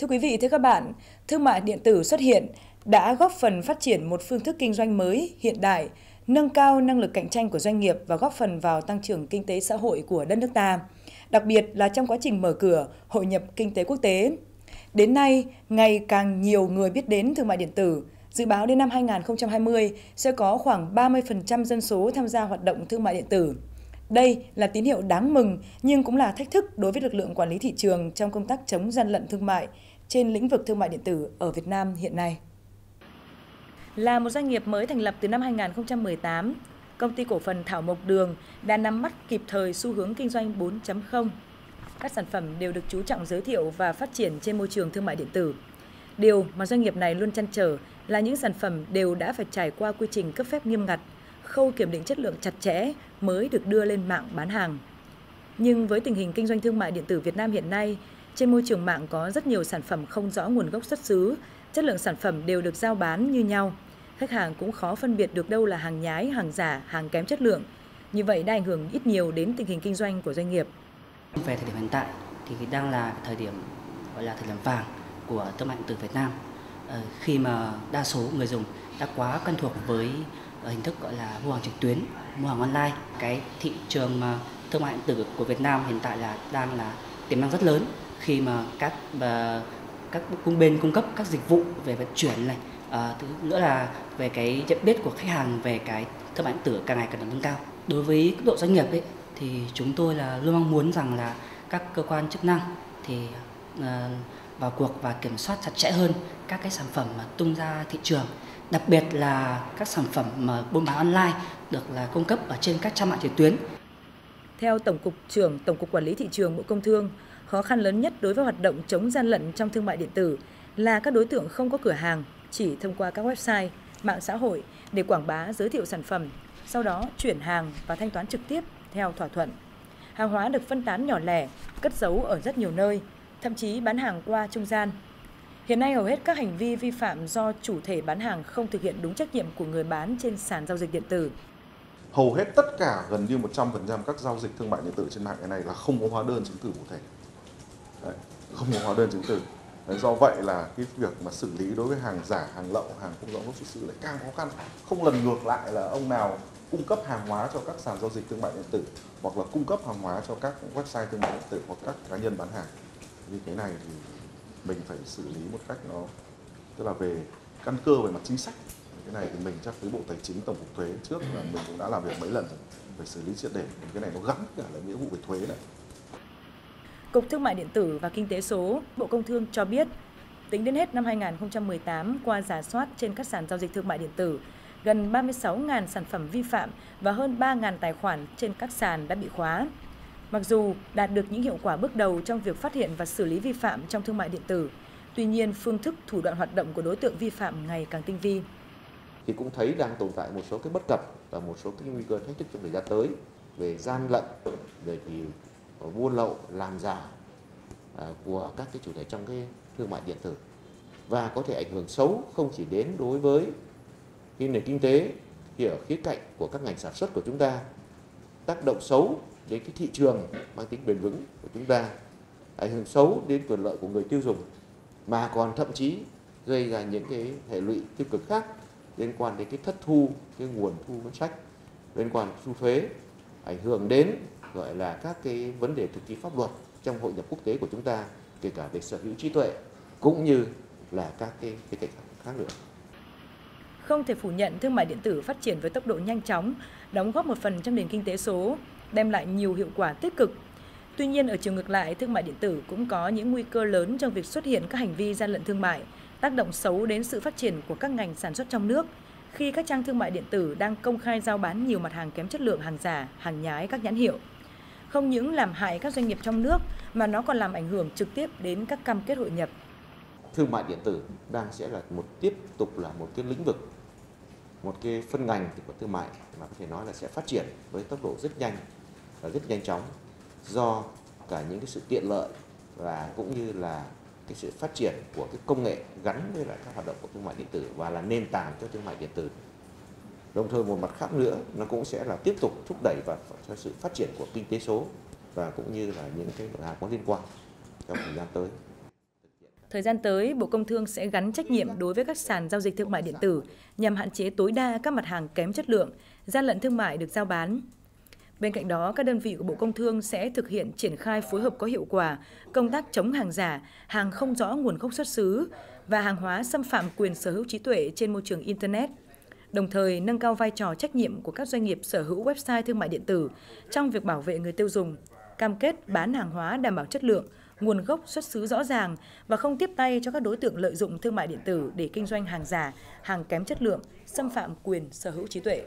Thưa quý vị, thưa các bạn, thương mại điện tử xuất hiện đã góp phần phát triển một phương thức kinh doanh mới, hiện đại, nâng cao năng lực cạnh tranh của doanh nghiệp và góp phần vào tăng trưởng kinh tế xã hội của đất nước ta, đặc biệt là trong quá trình mở cửa, hội nhập kinh tế quốc tế. Đến nay, ngày càng nhiều người biết đến thương mại điện tử. Dự báo đến năm 2020 sẽ có khoảng 30% dân số tham gia hoạt động thương mại điện tử. Đây là tín hiệu đáng mừng nhưng cũng là thách thức đối với lực lượng quản lý thị trường trong công tác chống gian lận thương mại trên lĩnh vực thương mại điện tử ở Việt Nam hiện nay. Là một doanh nghiệp mới thành lập từ năm 2018, công ty cổ phần Thảo Mộc Đường đã nắm bắt kịp thời xu hướng kinh doanh 4.0. Các sản phẩm đều được chú trọng giới thiệu và phát triển trên môi trường thương mại điện tử. Điều mà doanh nghiệp này luôn chăn trở là những sản phẩm đều đã phải trải qua quy trình cấp phép nghiêm ngặt, khâu kiểm định chất lượng chặt chẽ mới được đưa lên mạng bán hàng. Nhưng với tình hình kinh doanh thương mại điện tử Việt Nam hiện nay, trên môi trường mạng có rất nhiều sản phẩm không rõ nguồn gốc xuất xứ, chất lượng sản phẩm đều được giao bán như nhau. Khách hàng cũng khó phân biệt được đâu là hàng nhái, hàng giả, hàng kém chất lượng. Như vậy đã ảnh hưởng ít nhiều đến tình hình kinh doanh của doanh nghiệp. Về thời điểm hiện tại thì đang là thời điểm gọi là thời điểm vàng của thương mại điện tử Việt Nam. Ờ, khi mà đa số người dùng đã quá quen thuộc với ờ, hình thức gọi là mua hàng trực tuyến, mua hàng online. Cái thị trường mà thương mại điện tử của Việt Nam hiện tại là đang là tiềm năng rất lớn khi mà các uh, các cung bên cung cấp các dịch vụ về vận chuyển này à, thứ nữa là về cái nhận biết của khách hàng về cái thương mại điện tử càng ngày càng được nâng cao đối với cấp độ doanh nghiệp ấy thì chúng tôi là luôn mong muốn rằng là các cơ quan chức năng thì uh, vào cuộc và kiểm soát chặt chẽ hơn các cái sản phẩm mà tung ra thị trường đặc biệt là các sản phẩm mà buôn bán online được là cung cấp ở trên các trang mạng trực tuyến. Theo Tổng cục trưởng Tổng cục Quản lý thị trường Bộ Công Thương, khó khăn lớn nhất đối với hoạt động chống gian lận trong thương mại điện tử là các đối tượng không có cửa hàng, chỉ thông qua các website, mạng xã hội để quảng bá giới thiệu sản phẩm, sau đó chuyển hàng và thanh toán trực tiếp theo thỏa thuận. Hàng hóa được phân tán nhỏ lẻ, cất giấu ở rất nhiều nơi, thậm chí bán hàng qua trung gian. Hiện nay hầu hết các hành vi vi phạm do chủ thể bán hàng không thực hiện đúng trách nhiệm của người bán trên sàn giao dịch điện tử. Hầu hết tất cả gần như 100% các giao dịch thương mại điện tử trên mạng này là không có hóa đơn chứng từ cụ thể. Đấy, không có hóa đơn chứng từ. Đấy, do vậy là cái việc mà xử lý đối với hàng giả, hàng lậu, hàng không rõ nguồn xuất xứ lại càng khó khăn. Không lần ngược lại là ông nào cung cấp hàng hóa cho các sàn giao dịch thương mại điện tử hoặc là cung cấp hàng hóa cho các website thương mại điện tử hoặc các cá nhân bán hàng. Vì cái này thì mình phải xử lý một cách nó tức là về căn cơ về mặt chính sách cái này thì mình chắc với bộ tài chính tổng cục thuế trước là mình cũng đã làm việc mấy lần rồi phải xử lý triệt để cái này nó gắn cả là nghĩa vụ về thuế này Cục Thương mại điện tử và Kinh tế số, Bộ Công Thương cho biết, tính đến hết năm 2018 qua giả soát trên các sàn giao dịch thương mại điện tử, gần 36.000 sản phẩm vi phạm và hơn 3.000 tài khoản trên các sàn đã bị khóa. Mặc dù đạt được những hiệu quả bước đầu trong việc phát hiện và xử lý vi phạm trong thương mại điện tử, tuy nhiên phương thức thủ đoạn hoạt động của đối tượng vi phạm ngày càng tinh vi. Thì cũng thấy đang tồn tại một số cái bất cập và một số cái nguy cơ thách thức trong thời gian tới về gian lận, về thì buôn lậu, làm giả à, của các cái chủ thể trong cái thương mại điện tử. Và có thể ảnh hưởng xấu không chỉ đến đối với cái nền kinh tế thì ở khía cạnh của các ngành sản xuất của chúng ta tác động xấu đến cái thị trường mang tính bền vững của chúng ta ảnh hưởng xấu đến quyền lợi của người tiêu dùng mà còn thậm chí gây ra những cái hệ lụy tiêu cực khác liên quan đến cái thất thu cái nguồn thu ngân sách liên quan thu thuế ảnh hưởng đến gọi là các cái vấn đề thực thi pháp luật trong hội nhập quốc tế của chúng ta kể cả về sở hữu trí tuệ cũng như là các cái cái cạnh khác nữa. Không thể phủ nhận thương mại điện tử phát triển với tốc độ nhanh chóng, đóng góp một phần trong nền kinh tế số, đem lại nhiều hiệu quả tích cực. Tuy nhiên ở chiều ngược lại, thương mại điện tử cũng có những nguy cơ lớn trong việc xuất hiện các hành vi gian lận thương mại, tác động xấu đến sự phát triển của các ngành sản xuất trong nước khi các trang thương mại điện tử đang công khai giao bán nhiều mặt hàng kém chất lượng, hàng giả, hàng nhái các nhãn hiệu không những làm hại các doanh nghiệp trong nước mà nó còn làm ảnh hưởng trực tiếp đến các cam kết hội nhập. Thương mại điện tử đang sẽ là một tiếp tục là một cái lĩnh vực, một cái phân ngành của thương mại mà có thể nói là sẽ phát triển với tốc độ rất nhanh và rất nhanh chóng do cả những cái sự tiện lợi và cũng như là cái sự phát triển của cái công nghệ gắn với lại các hoạt động của thương mại điện tử và là nền tảng cho thương mại điện tử đồng thời một mặt khác nữa nó cũng sẽ là tiếp tục thúc đẩy và cho sự phát triển của kinh tế số và cũng như là những cái nội hàm có liên quan trong thời gian tới Thời gian tới, Bộ Công Thương sẽ gắn trách nhiệm đối với các sàn giao dịch thương mại điện tử nhằm hạn chế tối đa các mặt hàng kém chất lượng, gian lận thương mại được giao bán. Bên cạnh đó, các đơn vị của Bộ Công Thương sẽ thực hiện triển khai phối hợp có hiệu quả công tác chống hàng giả, hàng không rõ nguồn gốc xuất xứ và hàng hóa xâm phạm quyền sở hữu trí tuệ trên môi trường Internet đồng thời nâng cao vai trò trách nhiệm của các doanh nghiệp sở hữu website thương mại điện tử trong việc bảo vệ người tiêu dùng, cam kết bán hàng hóa đảm bảo chất lượng, nguồn gốc xuất xứ rõ ràng và không tiếp tay cho các đối tượng lợi dụng thương mại điện tử để kinh doanh hàng giả, hàng kém chất lượng, xâm phạm quyền sở hữu trí tuệ.